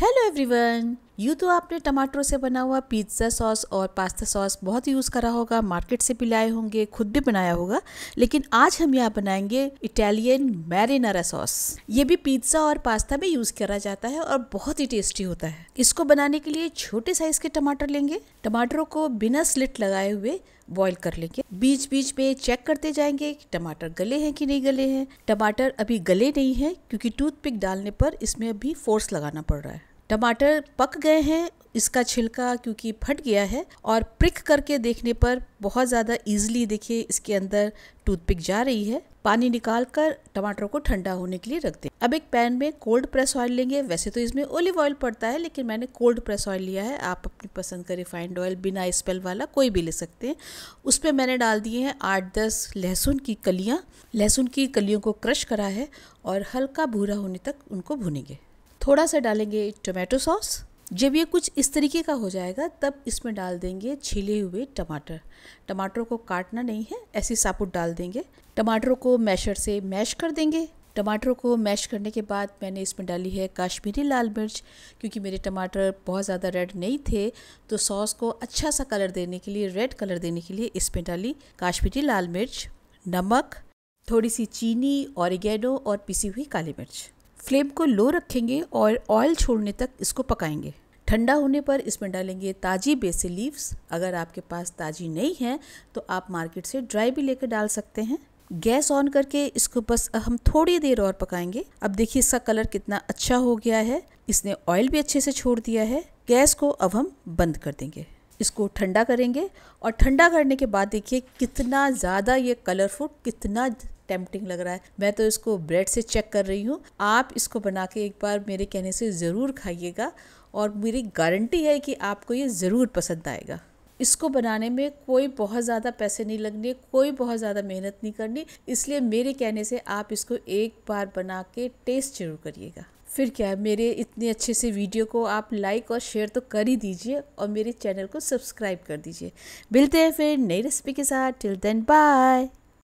Hello everyone यूँ तो आपने टमाटरों से बना हुआ पिज़्ज़ा सॉस और पास्ता सॉस बहुत यूज़ करा होगा मार्केट से भी लाए होंगे, खुद भी बनाया होगा, लेकिन आज हम यहाँ बनाएँगे इटालियन मैरिनारा सॉस ये भी पिज़्ज़ा और पास्ता में यूज़ करा जाता है और बहुत ही टेस्टी होता है। इसको बनाने के लिए छोटे साइज़ के टमाटर लेंगे। टमाटरों को बिना स्लिट लगाए हुए बॉईल कर लेंगे। बीच बीच में चेक करते जाएँगे कि टमाटर गले हैं कि नहीं गले हैं। टमाटर अभी गले नहीं है, क्योंकि टूथपिक डालने पर इसमें अभी फोर्स लगाना पड़ रहा है। टमाटर पक गए हैं, इसका छिलका क्योंकि फट गया है और प्रिक करके देखने पर बहुत ज़्यादा इजीली देखिए, इसके अंदर टूथपिक जा रही है। पानी निकाल कर टमाटर को ठंडा होने के लिए रख दें। अब एक पैन में कोल्ड प्रेस ऑयल लेंगे। वैसे तो इसमें ओलिव ऑयल पड़ता है, लेकिन मैंने कोल्ड प्रेस ऑयल लिया है। आप अपनी पसंद का रिफाइंड ऑयल बिना स्पेल वाला कोई भी ले सकते हैं। उस पर मैंने डाल दिए हैं आठ दस लहसुन की कलियाँ। लहसुन की कलियों को क्रश करा है और हल्का भूरा होने तक उनको भुनेंगे। थोड़ा सा डालेंगे टोमेटो सॉस। जब ये कुछ इस तरीके का हो जाएगा, तब इसमें डाल देंगे छिले हुए टमाटर। टमाटरों को काटना नहीं है, ऐसी साबुत डाल देंगे। टमाटरों को मैशर से मैश कर देंगे। टमाटरों को मैश करने के बाद मैंने इसमें डाली है काश्मीरी लाल मिर्च, क्योंकि मेरे टमाटर बहुत ज़्यादा रेड नहीं थे तो सॉस को अच्छा सा कलर देने के लिए, रेड कलर देने के लिए इसमें डाली काश्मीरी लाल मिर्च, नमक, थोड़ी सी चीनी, ऑरिगेनो और पिसी हुई काली मिर्च। फ्लेम को लो रखेंगे और ऑयल छोड़ने तक इसको पकाएँगे। ठंडा होने पर इसमें डालेंगे ताज़ी बेसे लीव्स। अगर आपके पास ताज़ी नहीं है तो आप मार्केट से ड्राई भी लेकर डाल सकते हैं। गैस ऑन करके इसको बस हम थोड़ी देर और पकाएँगे। अब देखिए इसका कलर कितना अच्छा हो गया है। इसने ऑयल भी अच्छे से छोड़ दिया है। गैस को अब हम बंद कर देंगे। इसको ठंडा करेंगे और ठंडा करने के बाद देखिए कितना ज़्यादा ये कलरफुल, कितना टेम्पटिंग लग रहा है। मैं तो इसको ब्रेड से चेक कर रही हूँ। आप इसको बना के एक बार मेरे कहने से ज़रूर खाइएगा और मेरी गारंटी है कि आपको ये ज़रूर पसंद आएगा। इसको बनाने में कोई बहुत ज़्यादा पैसे नहीं लगने, कोई बहुत ज़्यादा मेहनत नहीं करनी। इसलिए मेरे कहने से आप इसको एक बार बना के टेस्ट ज़रूर करिएगा। फिर क्या है, मेरे इतने अच्छे से वीडियो को आप लाइक और शेयर तो कर ही दीजिए और मेरे चैनल को सब्सक्राइब कर दीजिए। मिलते हैं फिर नई रेसिपी के साथ। Till then bye